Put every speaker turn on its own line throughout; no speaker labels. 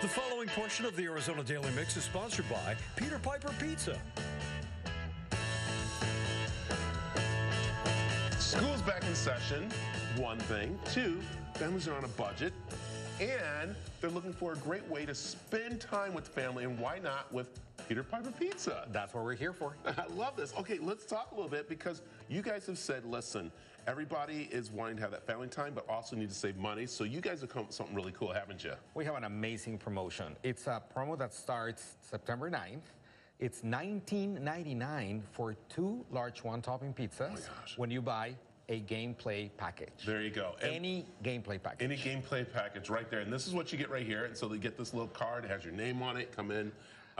The following portion of the Arizona Daily Mix is sponsored by Peter Piper Pizza.
School's back in session, one thing. Two, families are on a budget. And they're looking for a great way to spend time with family, and why not with Peter Piper Pizza?
That's what we're here for.
I love this. Okay, let's talk a little bit because you guys have said, listen, everybody is wanting to have that family time, but also need to save money. So you guys have come up with something really cool, haven't you?
We have an amazing promotion. It's a promo that starts September 9th. It's $19.99 for two large one-topping pizzas oh
gosh.
when you buy a gameplay package.
There you go. And
Any gameplay package.
any gameplay package right there. And this is what you get right here. And so they get this little card, it has your name on it, come in.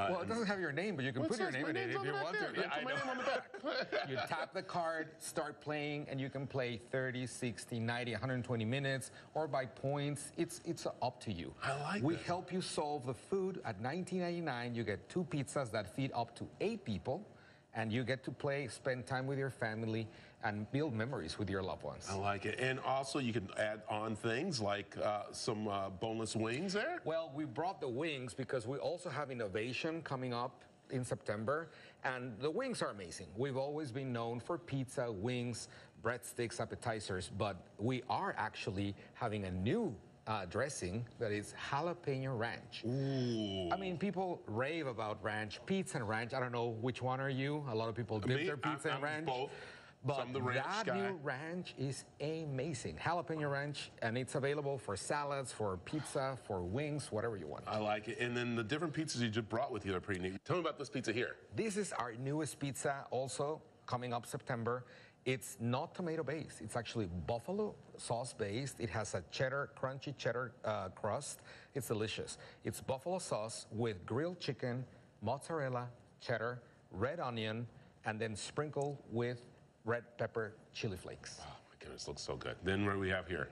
Uh,
well, it doesn't have your name, but you can put your name in it if you want
there.
to.
That's my name on the back.
you tap the card, start playing, and you can play 30, 60, 90, 120 minutes, or by points. It's it's up to you.
I like
We
this.
help you solve the food at 19.99. You get two pizzas that feed up to eight people, and you get to play, spend time with your family, and build memories with your loved ones.
I like it. And also, you can add on things like uh, some uh, boneless wings there.
Well, we brought the wings because we also have innovation coming up in September, and the wings are amazing. We've always been known for pizza, wings, breadsticks, appetizers, but we are actually having a new uh, dressing that is jalapeno ranch.
Ooh.
I mean, people rave about ranch, pizza and ranch. I don't know which one are you. A lot of people dip
Me,
their pizza
I'm- I'm
ranch.
both.
But
So the ranch
that
guy.
new ranch is amazing. Jalapeno ranch, and it's available for salads, for pizza, for wings, whatever you want.
I like it. And then the different pizzas you just brought with you are pretty neat. Tell me about this pizza here.
This is our newest pizza, also coming up September. It's not tomato based. It's actually buffalo sauce based. It has a cheddar, crunchy cheddar uh, crust. It's delicious. It's buffalo sauce with grilled chicken, mozzarella, cheddar, red onion, and then sprinkled with red pepper chili flakes.
Oh my goodness, looks so good. Then what do we have here?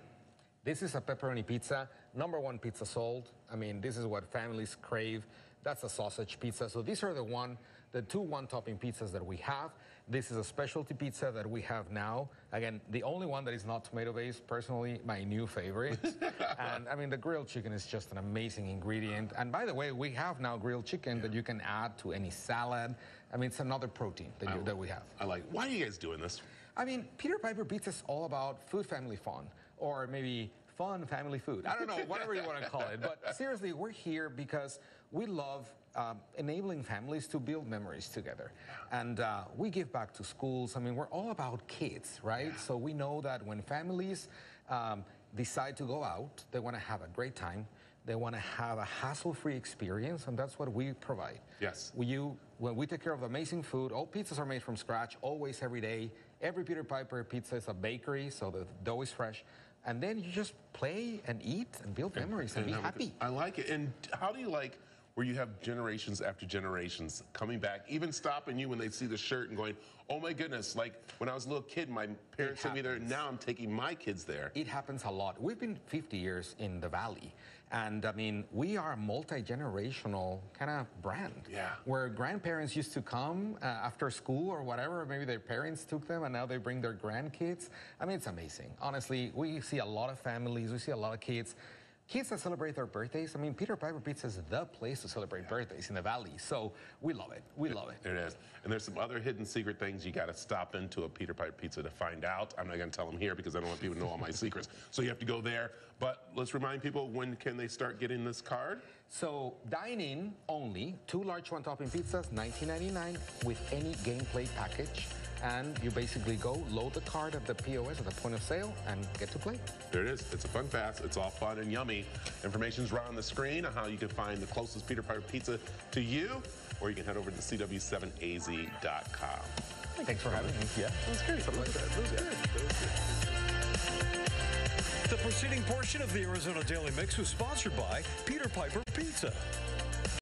This is a pepperoni pizza, number one pizza sold. I mean, this is what families crave. That's a sausage pizza. So these are the one, the two one-topping pizzas that we have. This is a specialty pizza that we have now. Again, the only one that is not tomato-based, personally, my new favorite. and I mean, the grilled chicken is just an amazing ingredient. And by the way, we have now grilled chicken that you can add to any salad. I mean, it's another protein that, you, that we have.
I like. Why are you guys doing this?
I mean, Peter Piper Pizza is all about food family fun, or maybe fun family food. I don't know, whatever you want to call it. But seriously, we're here because we love um, enabling families to build memories together. And uh, we give back to schools. I mean, we're all about kids, right? So we know that when families um, decide to go out, they want to have a great time. They want to have a hassle-free experience, and that's what we provide.
Yes.
We, you, when we take care of amazing food, all pizzas are made from scratch, always, every day. Every Peter Piper pizza is a bakery, so the dough is fresh. And then you just play and eat and build memories and, be happy.
I like it. And how do you like where you have generations after generations coming back, even stopping you when they see the shirt and going, oh my goodness, like when I was a little kid, my parents took me there, now I'm taking my kids there.
It happens a lot. We've been 50 years in the Valley. And I mean, we are a multi generational kind of brand.
Yeah.
Where grandparents used to come uh, after school or whatever, maybe their parents took them and now they bring their grandkids. I mean, it's amazing. Honestly, we see a lot of families, we see a lot of kids. Kids that celebrate their birthdays, I mean, Peter Piper Pizza is the place to celebrate birthdays in the Valley. So we love it. We love it.
It is. And there's some other hidden secret things you got to stop into a Peter Piper Pizza to find out. I'm not going to tell them here because I don't want people to know all my secrets. So you have to go there. But let's remind people when can they start getting this card?
So dine in only, two large one topping pizzas, $19.99 with any gameplay package. And you basically go, load the card at the POS at the point of sale, and get to play.
There it is. It's a fun fast. It's all fun and yummy. Information's right on the screen on how you can find the closest Peter Piper pizza to you, or you can head over to cw7az.com.
Thanks for having me. Yeah.
That was great. Something like that. That was good. That was good.
The preceding portion of the Arizona Daily Mix was sponsored by Peter Piper Pizza.